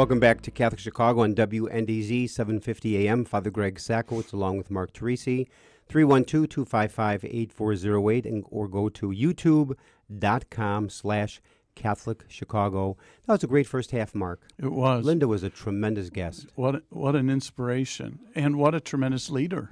Welcome back to Catholic Chicago on WNDZ 750 AM. Father Greg Sakowicz along with Mark Teresi. 312-255-8408 or go to youtube.com slash Catholic Chicago. That was a great first half, Mark. It was. Linda was a tremendous guest. What what an inspiration and what a tremendous leader.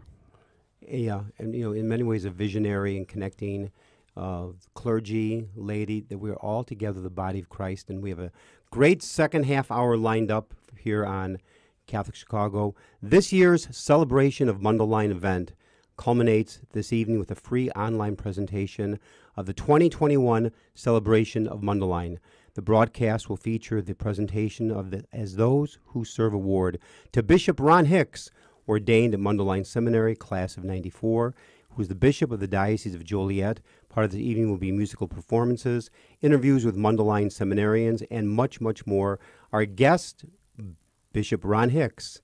Yeah, and you know, in many ways, a visionary and connecting uh, clergy, lady, that we're all together, the body of Christ, and we have a great second half hour lined up here on Catholic Chicago. This year's celebration of Mundelein event culminates this evening with a free online presentation of the 2021 celebration of Mundelein. The broadcast will feature the presentation of the As Those Who Serve Award to Bishop Ron Hicks, ordained at Mundelein Seminary, class of 94, who is the Bishop of the Diocese of Joliet. Part of the evening will be musical performances, interviews with Mundelein seminarians, and much, much more. Our guest, Bishop Ron Hicks,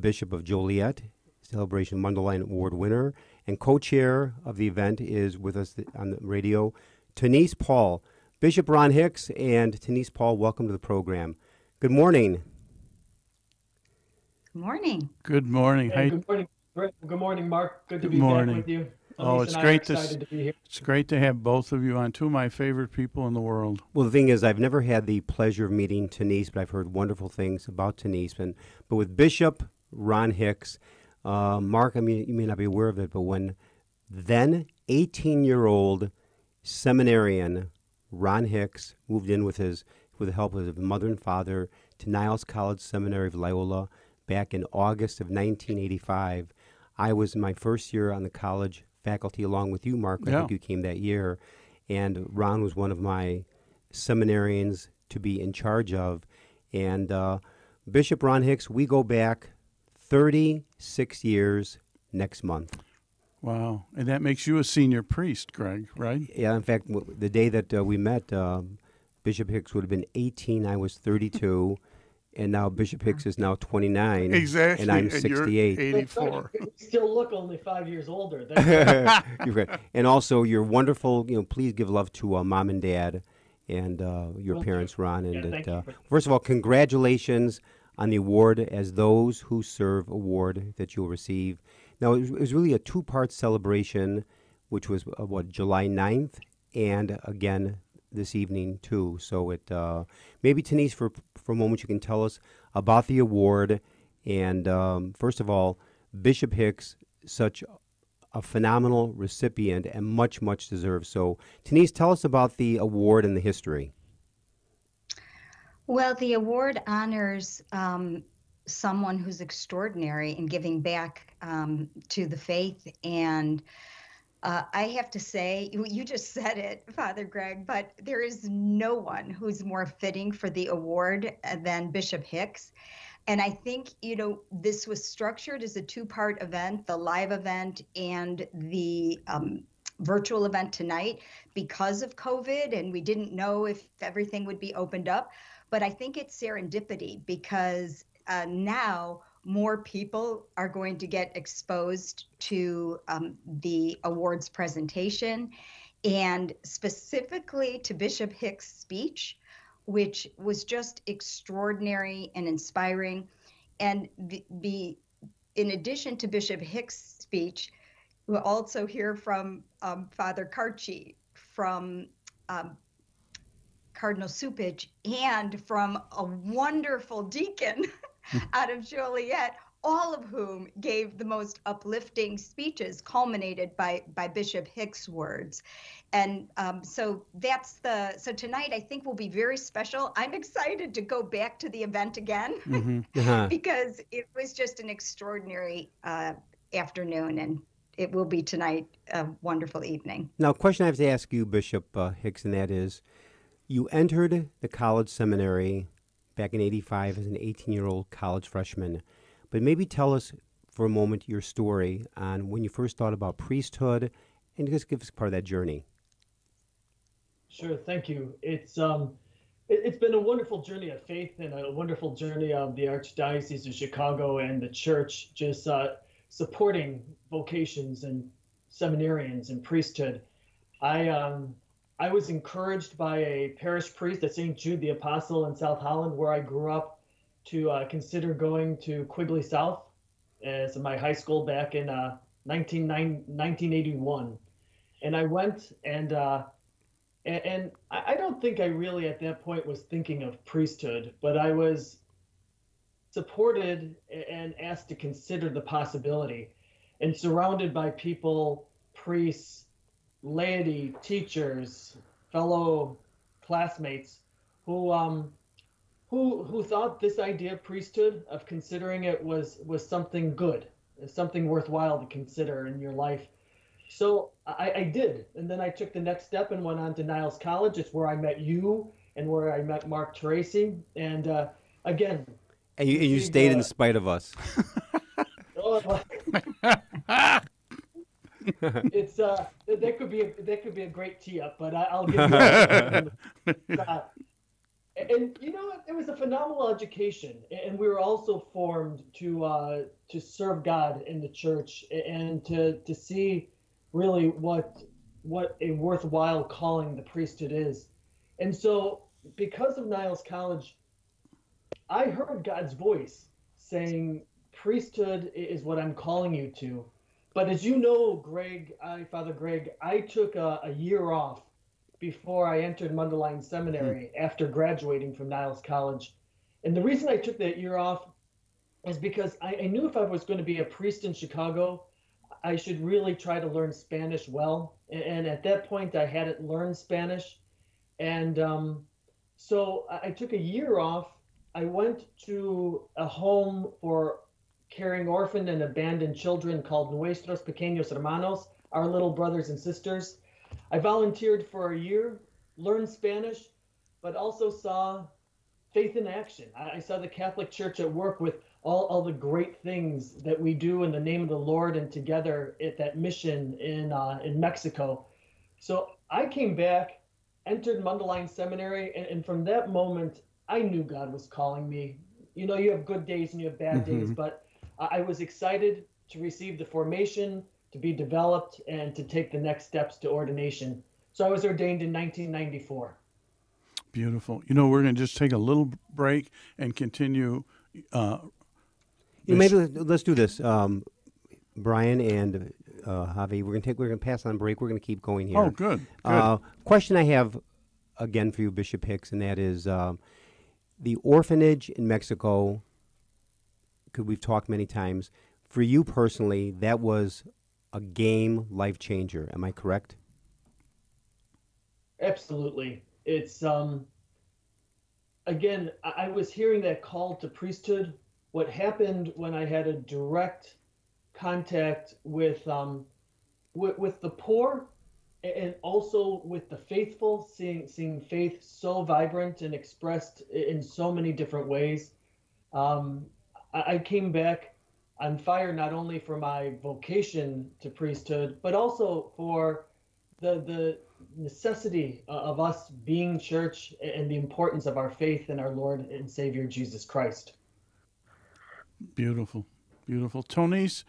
Bishop of Joliet, Celebration Mundelein Award winner, and co-chair of the event is with us on the radio, Tonise Paul. Bishop Ron Hicks and Tonise Paul, welcome to the program. Good morning. Good morning. Good morning. Hey, good morning. Good morning, Mark. Good to Good be morning. back with you. Oh, Elise it's and I are great to s- to be here. It's great to have both of you on. Two of my favorite people in the world. Well, the thing is, I've never had the pleasure of meeting Tonise, but I've heard wonderful things about Tonise. And, but with Bishop Ron Hicks, uh, Mark, I mean, you may not be aware of it, but when then 18 year old seminarian Ron Hicks moved in with his with the help of his mother and father to Niles College Seminary of Loyola back in August of 1985. I was my first year on the college faculty along with you, Mark. I Yeah. think you came that year. And Ron was one of my seminarians to be in charge of. And uh, Bishop Ron Hicks, we go back 36 years next month. Wow. And that makes you a senior priest, Greg, right? Yeah, in fact, w- the day that uh, we met, um, Bishop Hicks would have been 18. I was 32. And now Bishop Hicks is now 29. Exactly. And I'm you're 68. 84. Still look only five years older. That's You're great. And also, you're wonderful. You know, please give love to uh, mom and dad and uh, your Will do. parents, Ron. And Yeah, that, uh, first of all, congratulations on the award as those who serve award that you'll receive. Now, it was, it was really a two-part celebration, which was uh, what July 9th and again this evening too. So it uh, maybe Tonise, for for a moment, you can tell us about the award. And um, first of all, Bishop Hicks, such a phenomenal recipient and much, much deserved. So, Tonise, tell us about the award and the history. Well, the award honors um, someone who's extraordinary in giving back um, to the faith. And uh, I have to say, you, just said it, Father Greg, but there is no one who's more fitting for the award uh, than Bishop Hicks. And I think, you know, this was structured as a two part event the live event and the um, virtual event tonight because of COVID. And we didn't know if everything would be opened up. But I think it's serendipity because uh, now more people are going to get exposed to um, the awards presentation and specifically to Bishop Hicks' speech, which was just extraordinary and inspiring. And the, the in addition to Bishop Hicks' speech, we'll also hear from um, Father Kartje, from um, Cardinal Cupich, and from a wonderful deacon out of Joliet, all of whom gave the most uplifting speeches, culminated by by Bishop Hicks' words. And um, so that's the so tonight I think will be very special. I'm excited to go back to the event again hmm Uh-huh. because it was just an extraordinary uh, afternoon, and it will be tonight a wonderful evening. Now, a question I have to ask you, Bishop uh, Hicks, and that is you entered the college seminary back in 85 as an 18 year old college freshman, but maybe tell us for a moment your story on when you first thought about priesthood and just give us part of that journey. Sure, thank you. It's um, it, has been a wonderful journey of faith and a wonderful journey of the Archdiocese of Chicago and the Church, just uh, supporting vocations and seminarians and priesthood. I um, I was encouraged by a parish priest at St. Jude the Apostle in South Holland, where I grew up, to uh, consider going to Quigley South as my high school back in uh, 19, 1981. And I went and uh, and, and I don't think I really at that point was thinking of priesthood, but I was supported and asked to consider the possibility and surrounded by people, priests, laity, teachers, fellow classmates who um, who who thought this idea of priesthood of considering it was was something good, something worthwhile to consider in your life. So I, I did, and then I took the next step and went on to Niles College. It's where I met you and where I met Mark Teresi. And uh, again, And you, and you Big, stayed in uh, spite of us. oh, it's uh that could be a, that could be a great tee up, but I, I'll give you. uh, and you know it was a phenomenal education, and we were also formed to uh, to serve God in the church and to to see really what what a worthwhile calling the priesthood is. And so, because of Niles College, I heard God's voice saying, "Priesthood is what I'm calling you to." But as you know, Greg, I, Father Greg, I took a, a year off before I entered Mundelein Seminary after graduating from Niles College. And the reason I took that year off is because I, I knew if I was going to be a priest in Chicago, I should really try to learn Spanish well. And, and at that point, I hadn't learned Spanish. And um, so I, I took a year off. I went to a home for caring orphaned and abandoned children called Nuestros Pequeños Hermanos, our little brothers and sisters. I volunteered for a year, learned Spanish, but also saw faith in action. I, saw the Catholic Church at work with all, all the great things that we do in the name of the Lord and together at that mission in uh, in Mexico. So I came back, entered Mundelein Seminary, and, and from that moment, I knew God was calling me. You know, you have good days and you have bad days, but I I was excited to receive the formation, to be developed, and to take the next steps to ordination. So I was ordained in 1994. Beautiful. You know, we're going to just take a little break and continue. Uh, You know, maybe let- let's do this, um, Brian and uh, Javi. We're gonna take. We're gonna pass on break. We're gonna keep going here. oh, good. Good. Uh, question I have again for you, Bishop Hicks, and that is um, the orphanage in Mexico. Could we've talked many times. For you personally, that was a game life changer. Am I correct? Absolutely. It's um again, I, I was hearing that call to priesthood. What happened when I had a direct contact with um with, with the poor and also with the faithful, seeing seeing faith so vibrant and expressed in so many different ways. Um, I, I came back on fire not only for my vocation to priesthood, but also for the the necessity of us being church and the importance of our faith in our Lord and Savior Jesus Christ. Beautiful, beautiful. Tonise,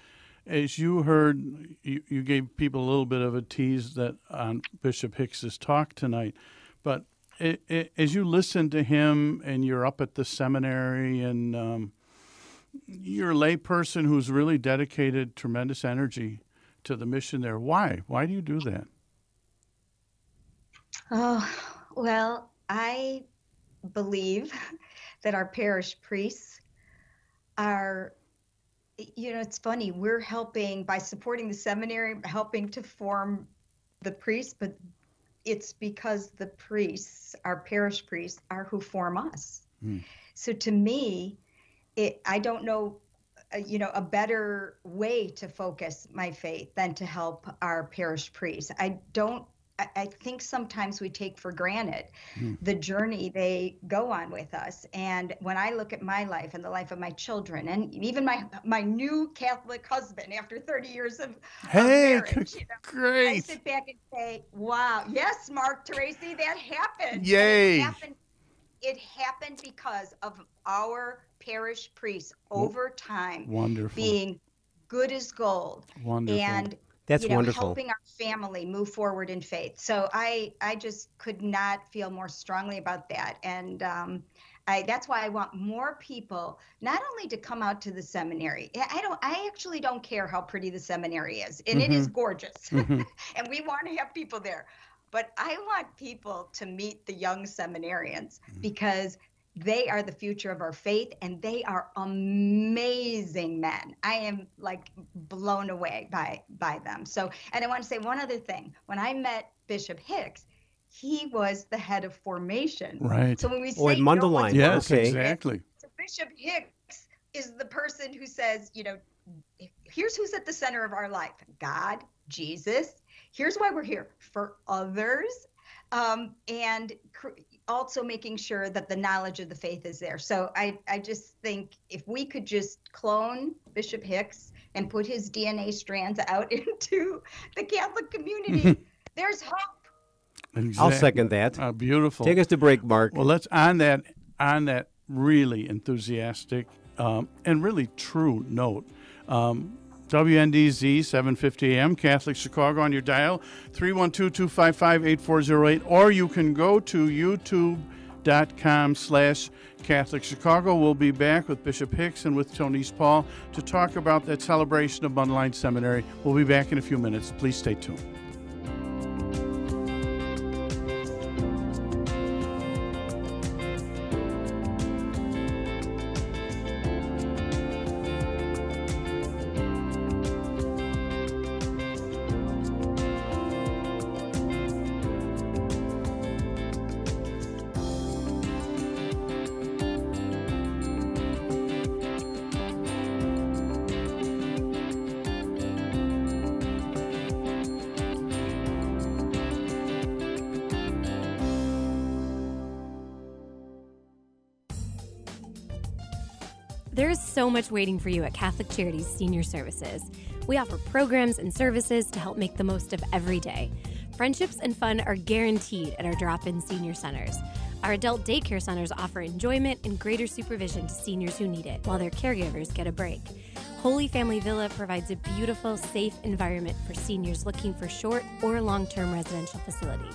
as you heard, you, you gave people a little bit of a tease that on Bishop Hicks's talk tonight, but i i as you listen to him and you're up at the seminary and um, you're a layperson who's really dedicated tremendous energy to the mission there. Why? Why do you do that? Oh, well, I believe that our parish priests are, you know, it's funny, we're helping by supporting the seminary, helping to form the priests, but it's because the priests, our parish priests, are who form us. Hmm. So to me, it, I don't know, uh, you know, a better way to focus my faith than to help our parish priests. I don't I, think sometimes we take for granted Hmm. the journey they go on with us. And when I look at my life and the life of my children, and even my my new Catholic husband after 30 years of, of Hey, marriage, you know, I sit back and say, "Wow, yes, Mark Teresi, that happened. Yay. It happened, it happened because of our parish priests over time Wonderful, being good as gold wonderful. and That's you know, wonderful. helping our family move forward in faith. So I I just could not feel more strongly about that, and um, I, that's why I want more people not only to come out to the seminary. I don't. I actually don't care how pretty the seminary is, and it is gorgeous, Mhm. and we want to have people there. But I want people to meet the young seminarians because they are the future of our faith and they are amazing men. I am like blown away by by them. So, and I want to say one other thing. When I met Bishop Hicks, he was the head of formation. Right. So when we say Oh, at no one's Mundelein. Yes, Okay. exactly. so Bishop Hicks is the person who says, you know, here's who's at the center of our life God, Jesus. Here's why we're here for others. Um, and cr- also making sure that the knowledge of the faith is there. So I, I just think if we could just clone Bishop Hicks and put his DNA strands out into the Catholic community, there's hope. I'll second that. Uh, beautiful. Take us to break, Mark. Well, let's on that on that really enthusiastic um, and really true note. Um, WNDZ 750 AM Catholic Chicago on your dial 312-255-8408 or you can go to youtube.com slash Catholic Chicago. We'll be back with Bishop Hicks and with Tonise Paul to talk about that celebration of Mundelein Seminary. We'll be back in a few minutes. Please stay tuned. So much waiting for you at Catholic Charities Senior Services. We offer programs and services to help make the most of every day. Friendships and fun are guaranteed at our drop in senior centers. Our adult daycare centers offer enjoyment and greater supervision to seniors who need it, while their caregivers get a break. Holy Family Villa provides a beautiful, safe environment for seniors looking for short or long term residential facility.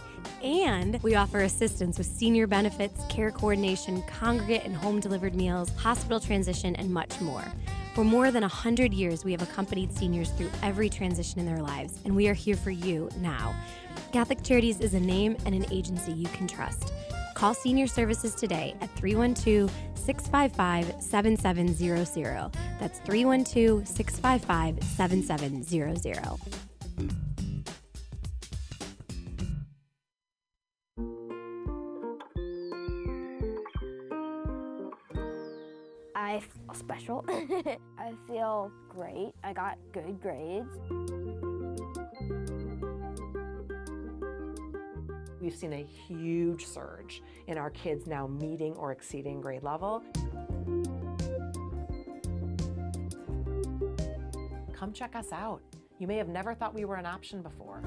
And we offer assistance with senior benefits, care coordination, congregate and home delivered meals, hospital transition, and much more. For more than 100 years, we have accompanied seniors through every transition in their lives, and we are here for you now. Catholic Charities is a name and an agency you can trust. Call Senior Services today at 312 655 7700. That's 312 655 7700. I feel special. I feel great. I got good grades. We've seen a huge surge in our kids now meeting or exceeding grade level. Come check us out. You may have never thought we were an option before.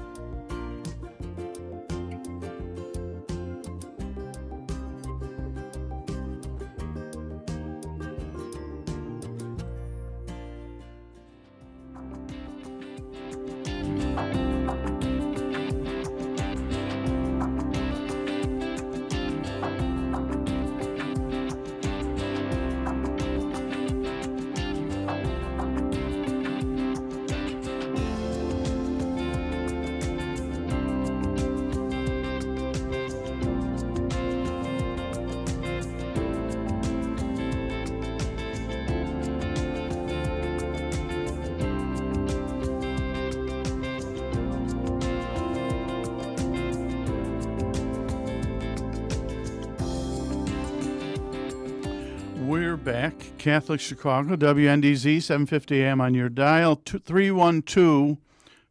Back. Catholic Chicago, WNDZ, 750 AM on your dial, 312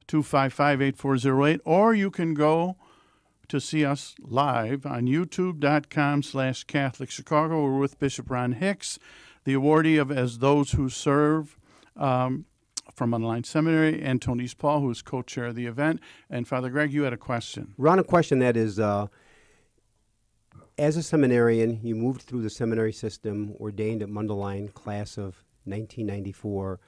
255 8408. Or you can go to see us live on youtube.com slash Catholic Chicago. We're with Bishop Ron Hicks, the awardee of As Those Who Serve um, from Mundelein Seminary, and Tonise Paul, who's co chair of the event. And Father Greg, you had a question. Ron, a question that is uh, as a seminarian, you moved through the seminary system, ordained at Mundelein, class of 1994.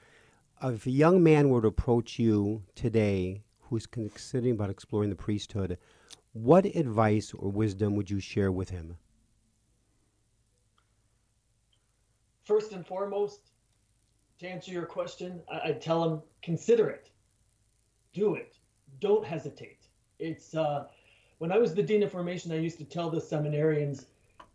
if a young man were to approach you today who's considering about exploring the priesthood, what advice or wisdom would you share with him? First and foremost, to answer your question, I, I'd tell him consider it, do it, don't hesitate. It's uh, when I was the dean of formation, I used to tell the seminarians,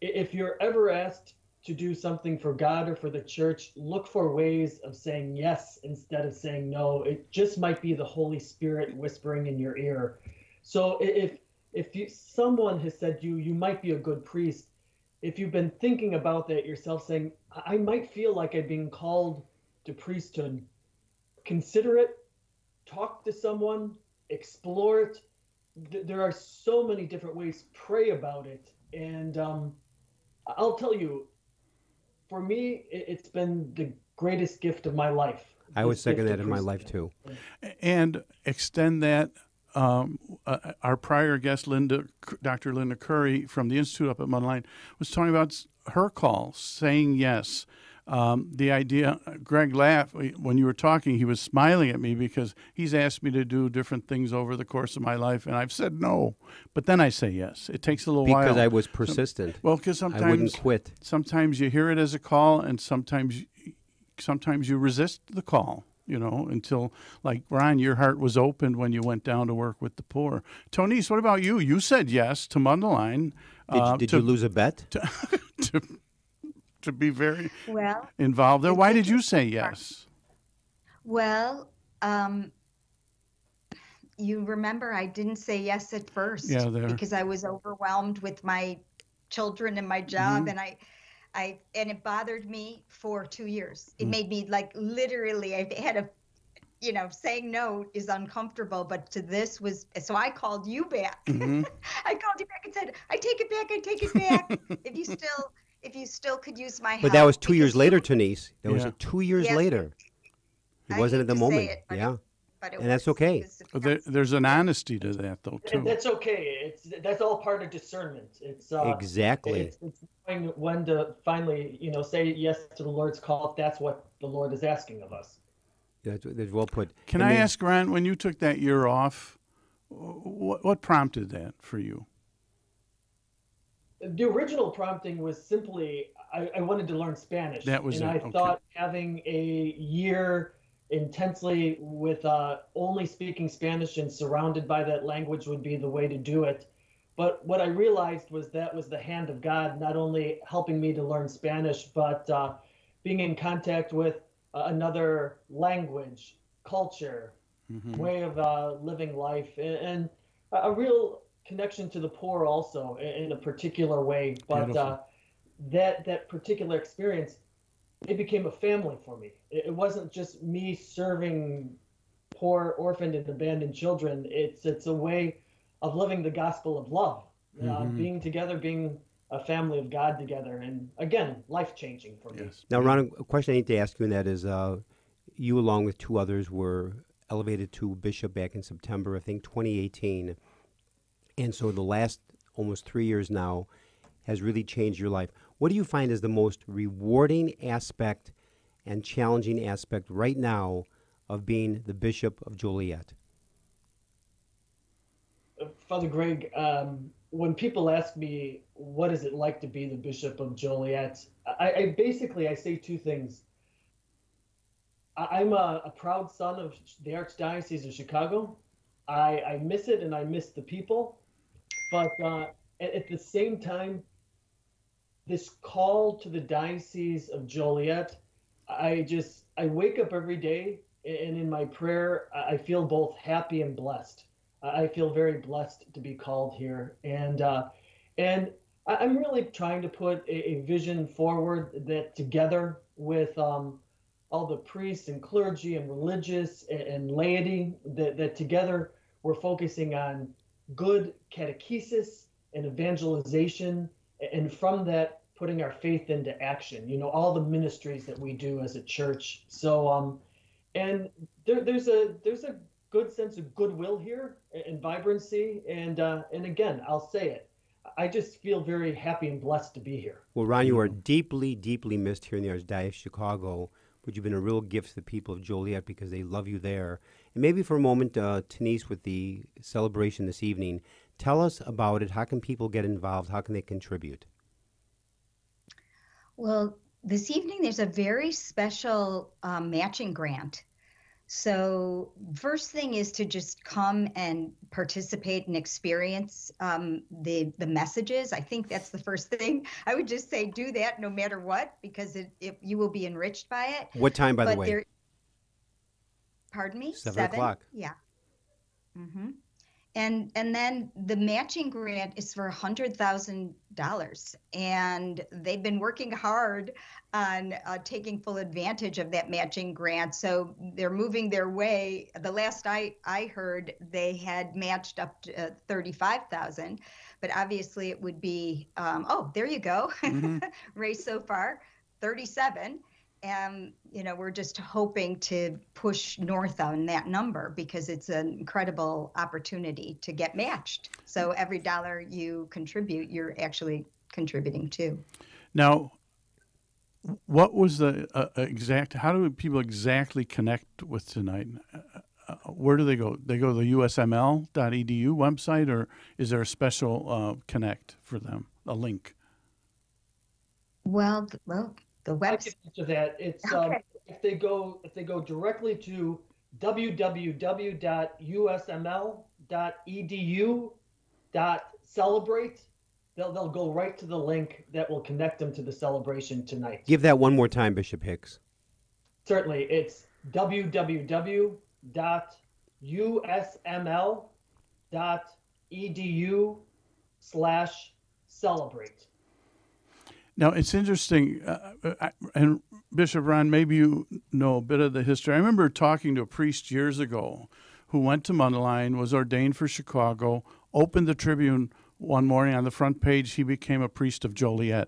if you're ever asked to do something for God or for the church, look for ways of saying yes instead of saying no. It just might be the Holy Spirit whispering in your ear. So if if you, someone has said you, you might be a good priest, if you've been thinking about that yourself, saying, I might feel like I'm being called to priesthood, consider it, talk to someone, explore it. There are so many different ways. To pray about it. And um, I'll tell you, for me, it's been the greatest gift of my life. I would second that in my life too. And extend that. Um, uh, our prior guest, Linda, Dr. Linda Curry from the Institute up at Mundelein, was talking about her call, saying yes. Um, the idea, Greg laughed when you were talking. He was smiling at me because he's asked me to do different things over the course of my life, and I've said no. But then I say yes. It takes a little because while. Because I was persistent. Well, because sometimes I wouldn't quit. Sometimes you hear it as a call, and sometimes, sometimes you resist the call. You know, until like Ron, your heart was opened when you went down to work with the poor. Tonise, what about you? You said yes to Mundelein. Did, uh, did to, you lose a bet? To, to, to be very well involved there. Why did you say yes? Well, um, you remember I didn't say yes at first yeah, because I was overwhelmed with my children and my job, mm-hmm. and I, I and it bothered me for two years. It mm made me like literally. I had a you know, saying no is uncomfortable, but to this was so I called you back. Mm-hmm. I called you back and said, I take it back, I take it back. if you still if you still could use my help. But that was two years later, Tonise. That yeah. was two years yes, later. It wasn't at the moment. It, yeah. It, and was, that's okay. There, there's an honesty to that, though, too. That's okay. It's that's all part of discernment. It's uh, exactly. It's, it's knowing when to finally, you know, say yes to the Lord's call if that's what the Lord is asking of us. That's, that's well put. Can and I then, ask, Grant, when you took that year off, what, what prompted that for you? The original prompting was simply I, I, wanted to learn Spanish. That was and it. I okay. thought having a year intensely with uh, only speaking Spanish and surrounded by that language would be the way to do it. But what I realized was that was the hand of God, not only helping me to learn Spanish, but uh, being in contact with uh, another language, culture, mm-hmm. way of uh, living life, and, and a real connection to the poor also in a particular way. But uh, that that particular experience, it became a family for me. It, wasn't just me serving poor, orphaned, and abandoned children. It's it's a way of living the gospel of love, uh, mm-hmm. uh, being together, being a family of God together, and again, life changing for me. Yes. Now, Ron, a question I need to ask you, and that is, uh, you along with two others were elevated to bishop back in September, I think, 2018. And so the last almost three years now has really changed your life. What do you find is the most rewarding aspect and challenging aspect right now of being the Bishop of Joliet? Father Greg, um, when people ask me what is it like to be the Bishop of Joliet, I, I basically I say two things. I, am a, a, proud son of the Archdiocese of Chicago. I, I miss it and I miss the people. But uh, at, at the same time, this call to the Diocese of Joliet, I just, I wake up every day and in my prayer, I feel both happy and blessed. I feel very blessed to be called here. And, uh, and I'm really trying to put a, a vision forward that together with um, all the priests and clergy and religious and, and laity, that, that together we're focusing on good catechesis and evangelization, and from that, putting our faith into action. You know, all the ministries that we do as a church. So, um, and there, there's a there's a good sense of goodwill here and vibrancy, and uh, and again, I'll say it. I just feel very happy and blessed to be here. Well, Ron, you are deeply, deeply missed here in the Archdiocese of Chicago. but you've been a real gift to the people of Joliet because they love you there. And maybe for a moment, uh, Tonise, with the celebration this evening, tell us about it. How can people get involved? How can they contribute? Well, this evening there's a very special um, matching grant. So, first thing is to just come and participate and experience um, the the messages. I think that's the first thing. I would just say do that no matter what, because it, it you will be enriched by it. What time, by the way? there- Pardon me. Seven o'clock. Yeah. Mm-hmm. And and then the matching grant is for a hundred thousand dollars, and they've been working hard on uh, taking full advantage of that matching grant. So they're moving their way. The last I I heard, they had matched up to uh, thirty-five thousand, but obviously it would be. Um, oh, there you go. Race so far, thirty-seven. And you know we're just hoping to push north on that number because it's an incredible opportunity to get matched. So every dollar you contribute, you're actually contributing to. Now, what was the uh, exact? How do people exactly connect with tonight? Uh, uh, where do they go? They go to the usml.edu website, or is there a special uh, connect for them? A link? Well, well, the I website. can answer that. It's um, if they go if they go directly to www.usml.edu.celebrate, they'll they'll go right to the link that will connect them to the celebration tonight. Give that one more time, Bishop Hicks. Certainly, it's www.usml.edu slash celebrate. Now it's interesting, uh, I, and Bishop Ron, maybe you know a bit of the history. I remember talking to a priest years ago who went to Mundelein, was ordained for Chicago, opened the Tribune one morning on the front page. He became a priest of Joliet.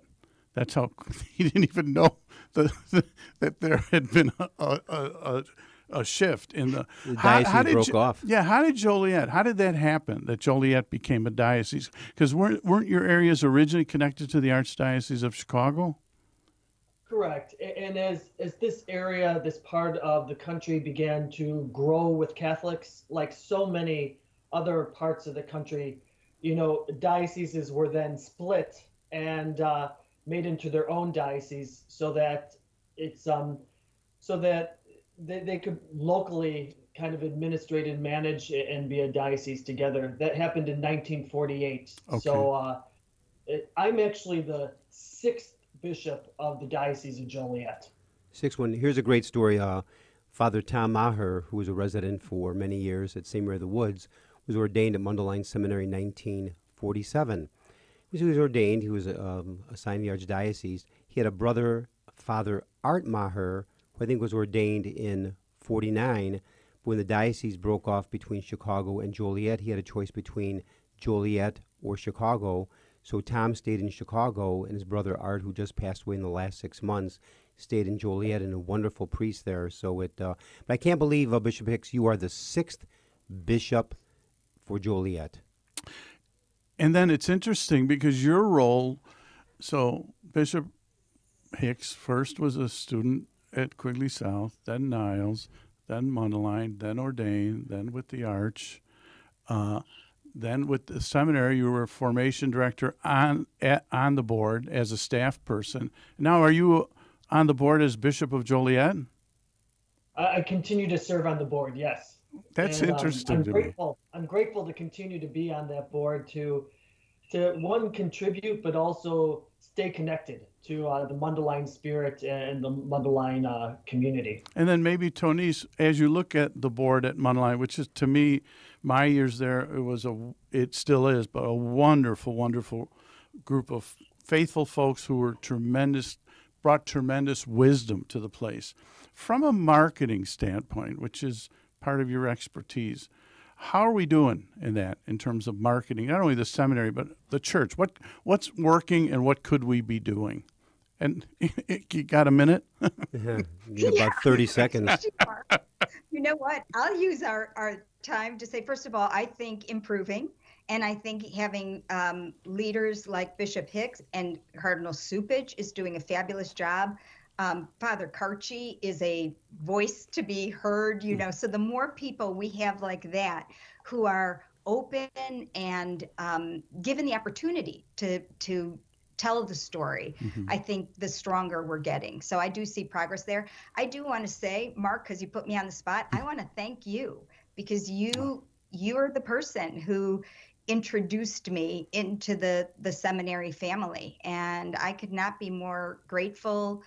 That's how he didn't even know the, that there had been a, a, a, a shift in the, The diocese broke Jo- off. Yeah, how did Joliet? How did that happen? That Joliet became a diocese? Because weren't weren't your areas originally connected to the Archdiocese of Chicago? Correct. And as as this area, this part of the country began to grow with Catholics, like so many other parts of the country, you know, dioceses were then split and uh, made into their own diocese, so that it's um, so that they, they could locally kind of administrate and manage and be a diocese together. That happened in 1948. Okay. So uh, it, I'm actually the sixth bishop of the Diocese of Joliet. Six one. Here's a great story. Uh, Father Tom Maher, who was a resident for many years at St. Mary of the Woods, was ordained at Mundelein Seminary in 1947. As he was ordained, he was um, assigned the archdiocese. He had a brother, Father Art Maher, who I think was ordained in 49. When the diocese broke off between Chicago and Joliet, he had a choice between Joliet or Chicago. So Tom stayed in Chicago, and his brother Art, who just passed away in the last six months, stayed in Joliet, and a wonderful priest there. So it, uh, but I can't believe, uh, Bishop Hicks, you are the sixth bishop for Joliet. And then it's interesting because your role, so Bishop Hicks first was a student at Quigley South, then Niles, then Mundelein, then Ordain, then with the Arch, uh, then with the seminary. You were a formation director on at, on the board as a staff person. Now, are you on the board as Bishop of Joliet? I, continue to serve on the board, yes. That's And, um, interesting I'm to me. grateful. I'm grateful to continue to be on that board to, to one contribute, but also stay connected to uh, the Mundelein spirit and the Mundelein uh, community. And then maybe Tonise, as you look at the board at Mundelein, which is to me, my years there, it was a, it still is, but a wonderful, wonderful group of faithful folks who were tremendous, brought tremendous wisdom to the place. From a marketing standpoint, which is part of your expertise, how are we doing in that in terms of marketing? Not only the seminary, but the church. What what's working and what could we be doing? And you got a minute? you have about 30 seconds. You know what? I'll use our, our time to say, first of all, I think improving. And I think having um, leaders like Bishop Hicks and Cardinal Cupich is doing a fabulous job Um, Father Kartje is a voice to be heard, you know. So the more people we have like that who are open and um, given the opportunity to to tell the story, Mm-hmm. I think the stronger we're getting. So I do see progress there. I do want to say, Mark, because you put me on the spot, I want to thank you because you you're the person who introduced me into the the seminary family, and I could not be more grateful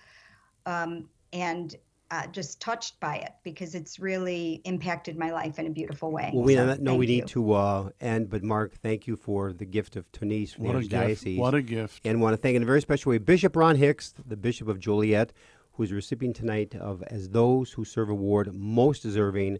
um, and uh, just touched by it because it's really impacted my life in a beautiful way. Well, we So, know, know we thank need you. to uh, end, but Mark, thank you for the gift of Tonise from What the a gift! Archdiocese. What a gift! and want to thank in a very special way Bishop Ron Hicks, the Bishop of Joliet, who is the recipient tonight of as those who serve award most deserving.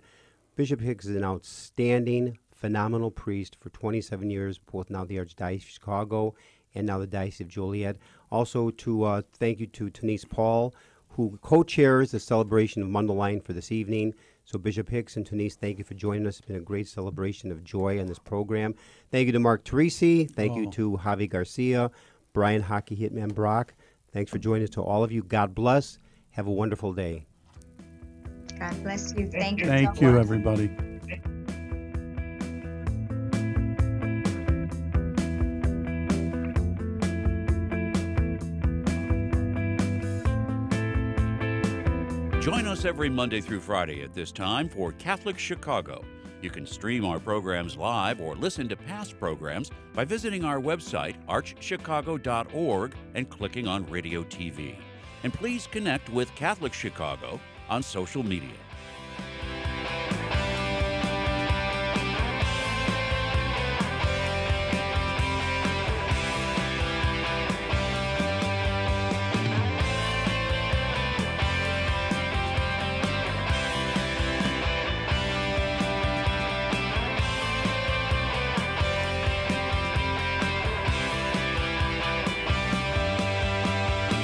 Bishop Hicks is an outstanding, phenomenal priest for 27 years, both now the Archdiocese of Chicago and now the Diocese of Joliet. Also, to uh, thank you to Tonise Paul, who co-chairs the celebration of Mundelein for this evening. So Bishop Hicks and Tonise, thank you for joining us. It's been a great celebration of joy on this program. Thank you to Mark Teresi. Thank you Oh. to Javi Garcia, Brian Hockey Hitman Brock. Thanks for joining us to all of you. God bless. Have a wonderful day. God bless you. Thank you. Thank so you, much. everybody. Join us every Monday through Friday at this time for Catholic Chicago. You can stream our programs live or listen to past programs by visiting our website, archchicago.org, and clicking on Radio TV. And please connect with Catholic Chicago on social media.